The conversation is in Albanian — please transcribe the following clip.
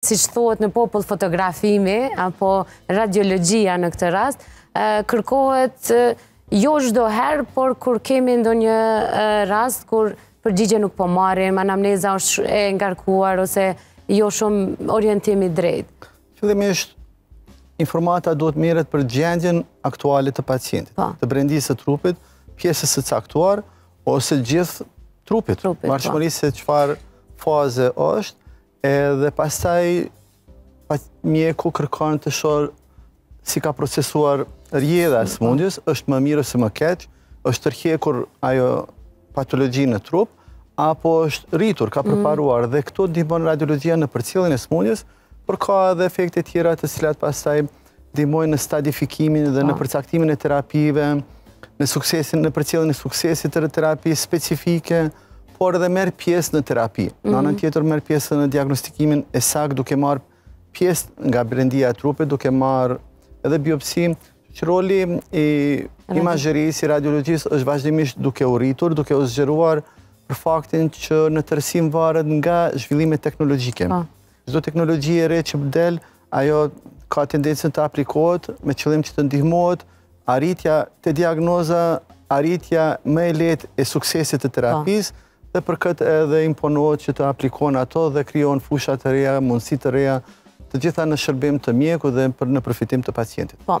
siç thuhet në popull fotografimi apo radiologjia në këtë rast, kërkohet jo çdo herë, por kur kemi ndonjë rast kur përgjigje nuk po marrim, anamneza është e ngarkuar ose jo shumë orientim i drejtë. Fillimisht informata duhet të merret për gjendjen aktuale të pacientit, po. të brendisë së trupit, pjesës së caktuar ose gjithë trupit, trupit po. varshmërisht se çfarë faze është Edhe pastaj mjeku kërkon të shohë si ka procesuar rjedha e smundjes, është më mirë ose më keq, është tërhjekur ajo patologji në trup, apo është rritur, ka mhm. përparuar, dhe këto ndihmon radiologjia në përcjelljen e smundjes, por ka edhe efekte tjera të cilat pastaj ndihmojnë në stadifikimin dhe në përcaktimin e terapive, në suksesin, në përcjelljen e suksesit të terapisë specifike, por edhe merr pjesë në terapi. Në anën mhm. tjetër merr pjesë në diagnostikimin e saktë duke marr pjesë nga brendia e trupit, duke marr edhe biopsi, që roli i imazhërisë, i radiologjisë është vazhdimisht duke u rritur, duke u zgjeruar për faktin që në tërësi varet nga zhvillimet teknologjike. Po. Çdo teknologji e re që del, ajo ka tendencën të aplikohet me qëllim që të ndihmohet arritja te diagnoza, arritja më e lehtë e suksesit të terapisë, po. dhe për këtë edhe imponohet që të aplikohen ato dhe krijon fusha të reja, mundësi të reja, të gjitha në shërbim të mjekut dhe në përfitim të pacientit. Po.